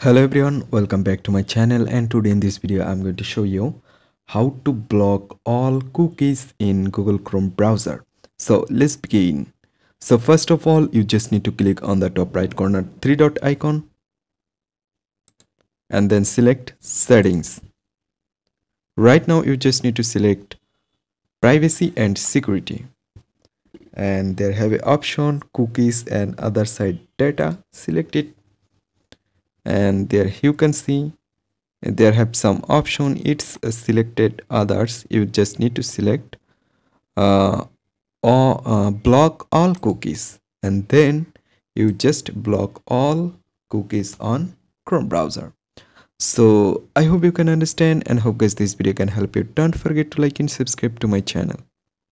Hello everyone, welcome back to my channel and today in this video I'm going to show you how to block all cookies in Google Chrome browser. So let's begin. So first of all you just need to click on the top right corner three dot icon and then select settings. Right now you just need to select privacy and security and there have a option cookies and other site data select it and there you can see there have some option. It's selected others. You just need to select uh, or uh, block all cookies. And then you just block all cookies on chrome browser. So i hope you can understand and hope guys this video can help you. Don't forget to like and subscribe to my channel